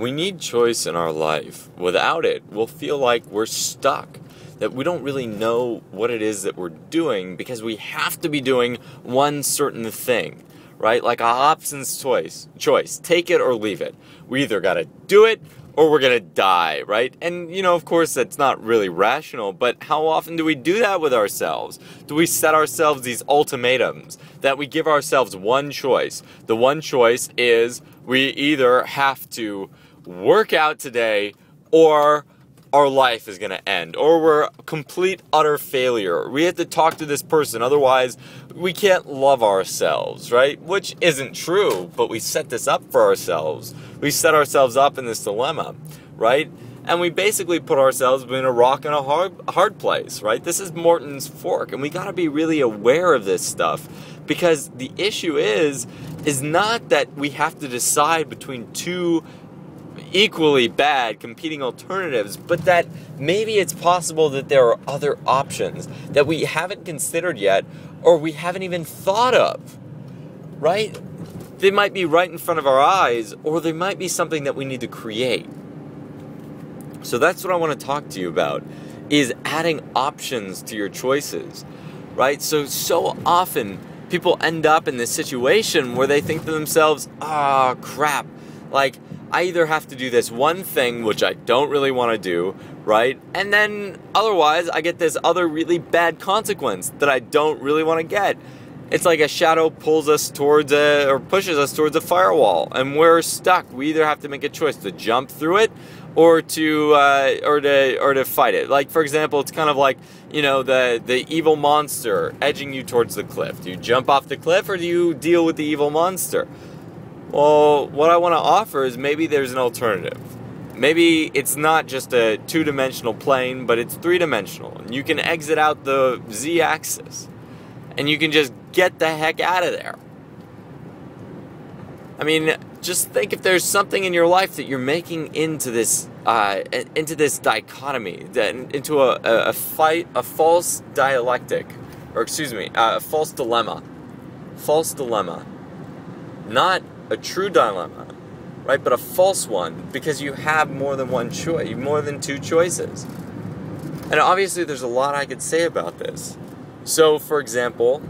we need choice in our life. Without it, we'll feel like we're stuck. That we don't really know what it is that we're doing because we have to be doing one certain thing, right? Like a Hobson's choice. Choice. Take it or leave it. We either got to do it or we're gonna die, right? And you know, of course, that's not really rational, but how often do we do that with ourselves? Do we set ourselves these ultimatums that we give ourselves one choice? The one choice is we either have to work out today or our life is going to end or we're a complete utter failure. We have to talk to this person otherwise we can't love ourselves, right? Which isn't true, but we set this up for ourselves. We set ourselves up in this dilemma, right? And we basically put ourselves between a rock and a hard hard place, right? This is Morton's fork and we got to be really aware of this stuff because the issue is is not that we have to decide between two equally bad competing alternatives, but that maybe it's possible that there are other options that we haven't considered yet or we haven't even thought of. Right? They might be right in front of our eyes, or they might be something that we need to create. So that's what I want to talk to you about is adding options to your choices. Right? So so often people end up in this situation where they think to themselves, "Ah, oh, crap. Like I either have to do this one thing, which I don't really want to do, right? And then otherwise, I get this other really bad consequence that I don't really want to get. It's like a shadow pulls us towards a, or pushes us towards a firewall, and we're stuck. We either have to make a choice to jump through it or to uh, or to or to fight it. Like for example, it's kind of like you know the the evil monster edging you towards the cliff. Do you jump off the cliff or do you deal with the evil monster? Well, what I want to offer is maybe there's an alternative. Maybe it's not just a two dimensional plane, but it's three dimensional. And you can exit out the z axis. And you can just get the heck out of there. I mean, just think if there's something in your life that you're making into this uh, into this dichotomy, into a, a, fight, a false dialectic, or excuse me, uh, a false dilemma, false dilemma, not a true dilemma, right? But a false one because you have more than one choice, more than two choices. And obviously, there's a lot I could say about this. So, for example,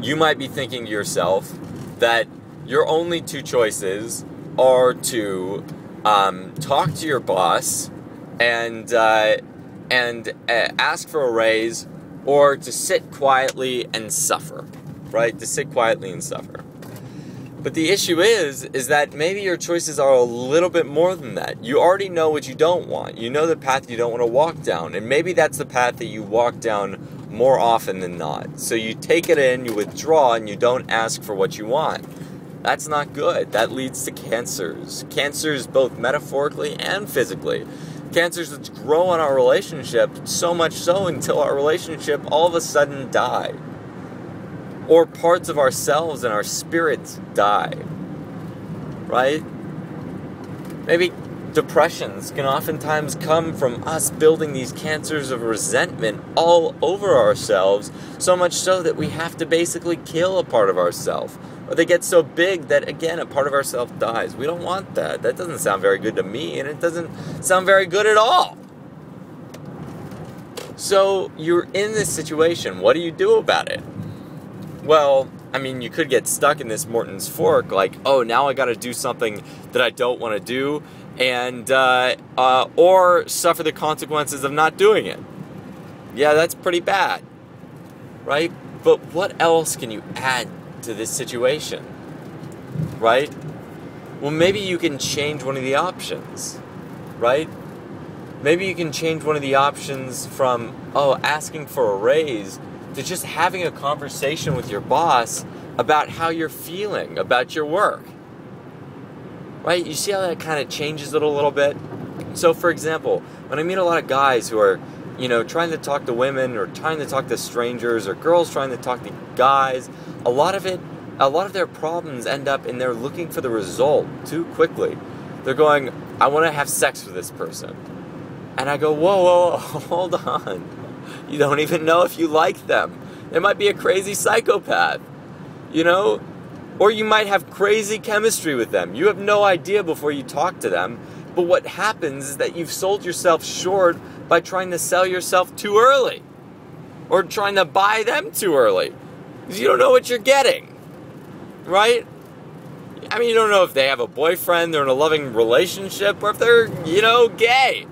you might be thinking to yourself that your only two choices are to um, talk to your boss and uh, and uh, ask for a raise, or to sit quietly and suffer, right? To sit quietly and suffer. But the issue is, is that maybe your choices are a little bit more than that. You already know what you don't want. You know the path you don't want to walk down. And maybe that's the path that you walk down more often than not. So you take it in, you withdraw, and you don't ask for what you want. That's not good. That leads to cancers. Cancers, both metaphorically and physically. Cancers that grow on our relationship, so much so until our relationship all of a sudden die or parts of ourselves and our spirits die. Right? Maybe depressions can oftentimes come from us building these cancers of resentment all over ourselves, so much so that we have to basically kill a part of ourselves. Or they get so big that, again, a part of ourselves dies. We don't want that. That doesn't sound very good to me, and it doesn't sound very good at all. So you're in this situation. What do you do about it? Well, I mean, you could get stuck in this Morton's fork, like, oh, now I got to do something that I don't want to do, and uh, uh, or suffer the consequences of not doing it. Yeah, that's pretty bad, right? But what else can you add to this situation, right? Well, maybe you can change one of the options, right? Maybe you can change one of the options from oh, asking for a raise to just having a conversation with your boss about how you're feeling about your work. Right? You see how that kind of changes it a little bit? So, for example, when I meet a lot of guys who are, you know, trying to talk to women or trying to talk to strangers or girls trying to talk to guys, a lot of it, a lot of their problems end up in they're looking for the result too quickly. They're going, I want to have sex with this person. And I go, whoa, whoa, whoa hold on you don't even know if you like them. They might be a crazy psychopath, you know? Or you might have crazy chemistry with them. You have no idea before you talk to them. But what happens is that you've sold yourself short by trying to sell yourself too early or trying to buy them too early because you don't know what you're getting. Right? I mean, you don't know if they have a boyfriend, they're in a loving relationship, or if they're, you know, gay.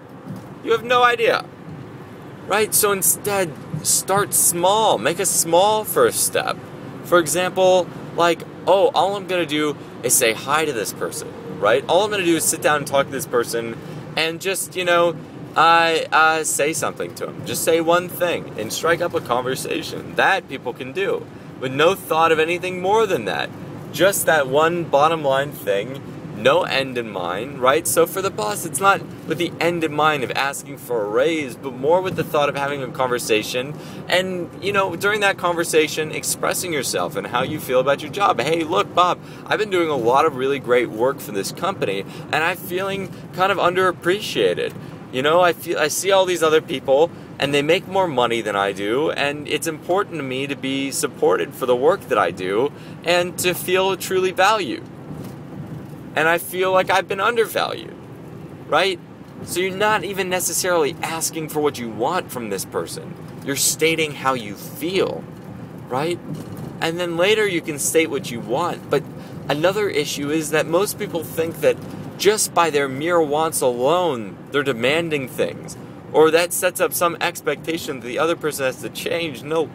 You have no idea. Right? So instead, start small. Make a small first step. For example, like, oh, all I'm going to do is say hi to this person, right? All I'm going to do is sit down and talk to this person and just, you know, uh, uh, say something to them. Just say one thing and strike up a conversation. That people can do with no thought of anything more than that. Just that one bottom line thing no end in mind, right? So for the boss, it's not with the end in mind of asking for a raise, but more with the thought of having a conversation and, you know, during that conversation, expressing yourself and how you feel about your job. Hey, look, Bob, I've been doing a lot of really great work for this company and I'm feeling kind of underappreciated. You know, I feel I see all these other people and they make more money than I do, and it's important to me to be supported for the work that I do and to feel truly valued and I feel like I've been undervalued, right? So you're not even necessarily asking for what you want from this person. You're stating how you feel, right? And then later you can state what you want. But another issue is that most people think that just by their mere wants alone, they're demanding things. Or that sets up some expectation that the other person has to change. No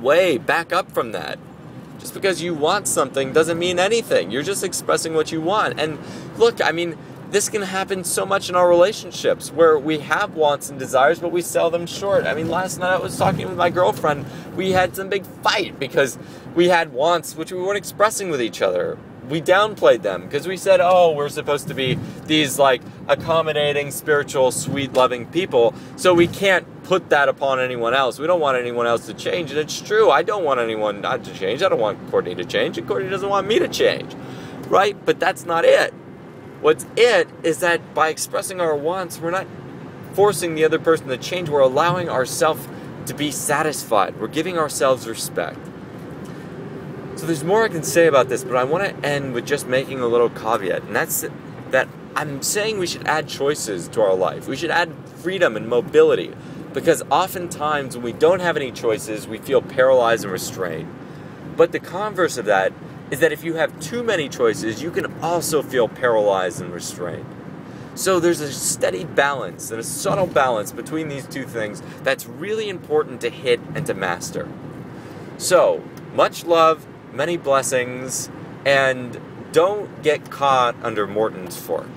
way, back up from that. Just because you want something doesn't mean anything. You're just expressing what you want. And look, I mean, this can happen so much in our relationships where we have wants and desires, but we sell them short. I mean, last night I was talking with my girlfriend. We had some big fight because we had wants which we weren't expressing with each other we downplayed them because we said, oh, we're supposed to be these like accommodating, spiritual, sweet, loving people. So we can't put that upon anyone else. We don't want anyone else to change. And it's true. I don't want anyone not to change. I don't want Courtney to change. And Courtney doesn't want me to change. Right? But that's not it. What's it is that by expressing our wants, we're not forcing the other person to change. We're allowing ourselves to be satisfied. We're giving ourselves respect. So there's more I can say about this, but I want to end with just making a little caveat, and that's that I'm saying we should add choices to our life. We should add freedom and mobility because oftentimes when we don't have any choices, we feel paralyzed and restrained. But the converse of that is that if you have too many choices, you can also feel paralyzed and restrained. So there's a steady balance and a subtle balance between these two things that's really important to hit and to master. So, much love many blessings, and don't get caught under Morton's fork.